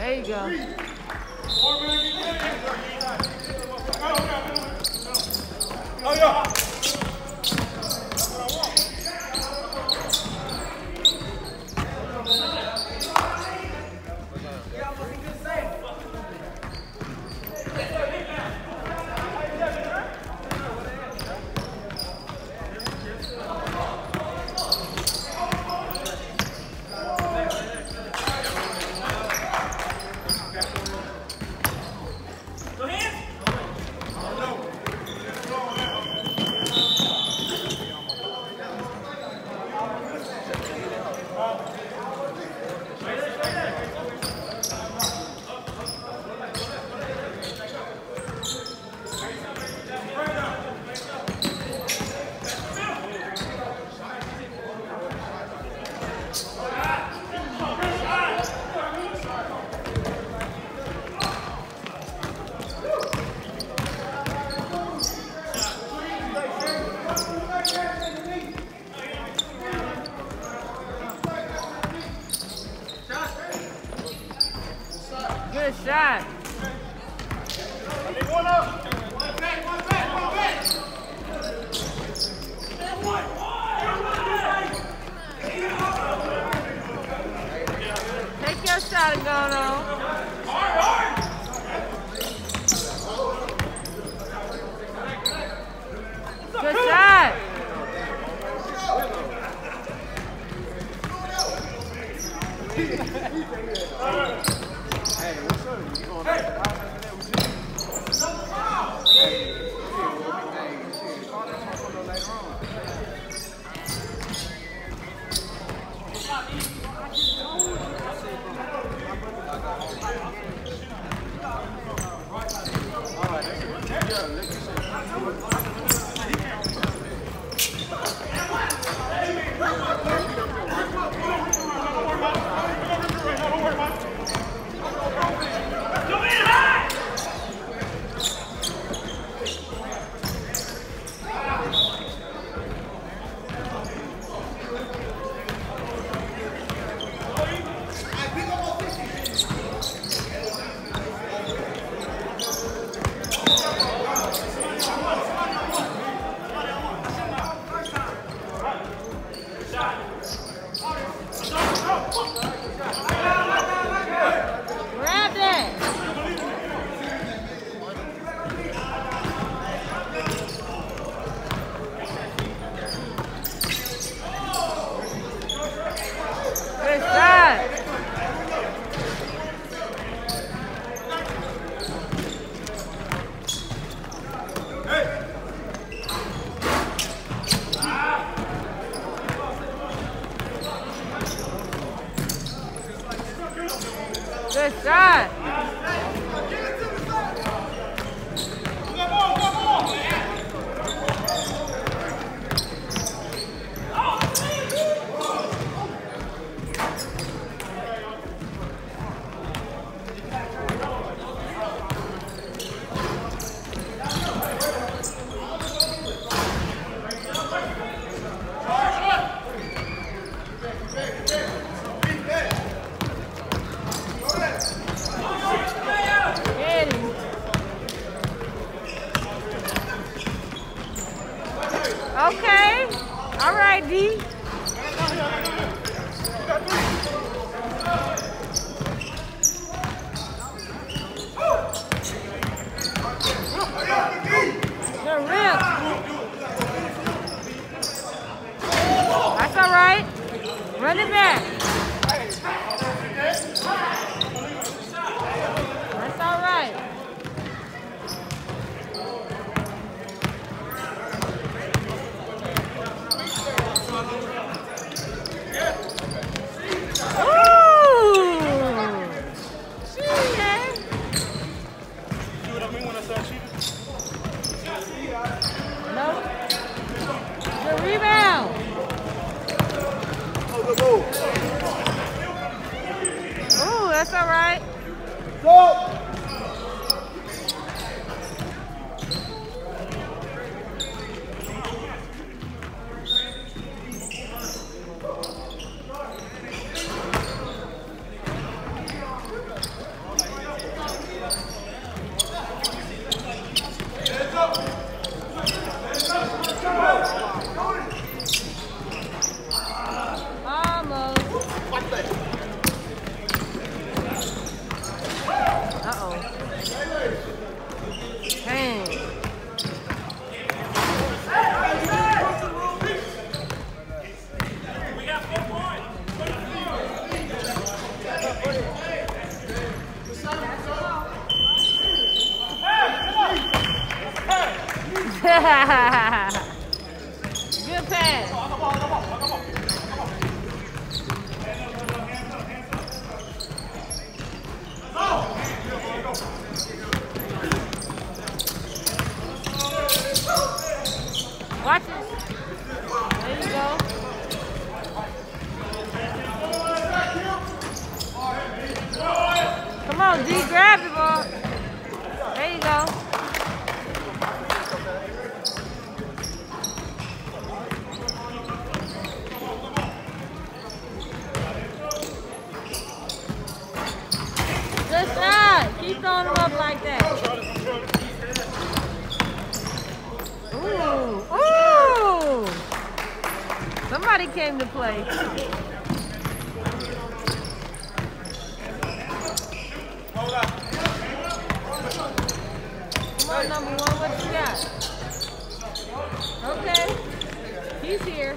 There you go. Oh, yeah. shot. Take your shot and go on. Run it back. Good pass. Come on, D, grab it, boy. Everybody came to play. Come on, number one, what you got? Okay, he's here.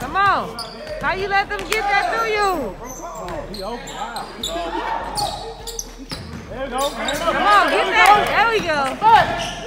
Come on. How you let them get that through you? Oh, he there we go. Come on, get that. There we go.